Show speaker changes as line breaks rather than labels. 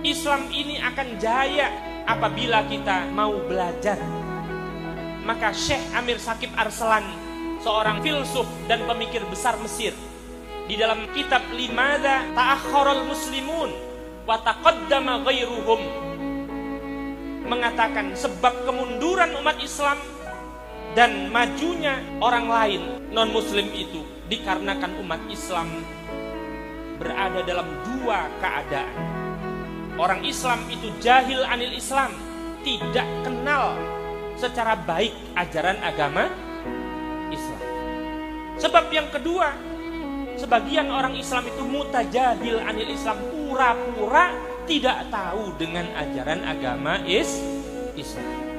Islam ini akan jaya apabila kita mau belajar. Maka Syekh Amir Sakib Arslan, seorang filsuf dan pemikir besar Mesir, di dalam kitab Limada Ta'akhkharul Muslimun wa taqaddama ghairuhum mengatakan sebab kemunduran umat Islam dan majunya orang lain non muslim itu dikarenakan umat Islam berada dalam dua keadaan. Orang Islam itu jahil anil Islam, tidak kenal secara baik ajaran agama Islam. Sebab yang kedua, sebagian orang Islam itu mutajahil anil Islam, pura-pura tidak tahu dengan ajaran agama is Islam.